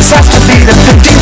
It's has to be the 50